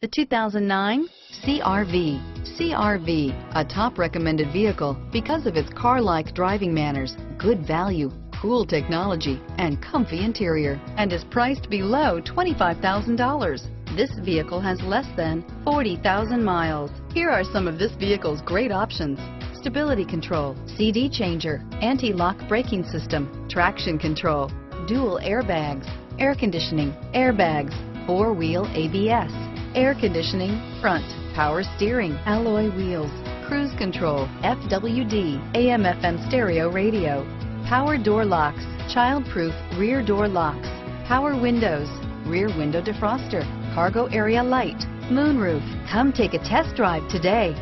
The 2009 CRV. CRV, a top recommended vehicle because of its car-like driving manners, good value, cool technology, and comfy interior, and is priced below $25,000. This vehicle has less than 40,000 miles. Here are some of this vehicle's great options. Stability control, CD changer, anti-lock braking system, traction control, dual airbags, air conditioning, airbags, four-wheel ABS, air conditioning, front, power steering, alloy wheels, cruise control, FWD, AM FM stereo radio, power door locks, child-proof rear door locks, power windows, rear window defroster, cargo area light, moonroof. Come take a test drive today.